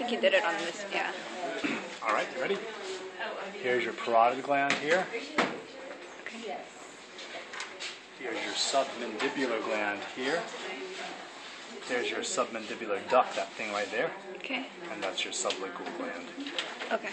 think he did it on this. Yeah. All right, you ready? Here's your parotid gland here. Here's your submandibular gland here. There's your submandibular duct, that thing right there. Okay. And that's your sublingual gland. Okay.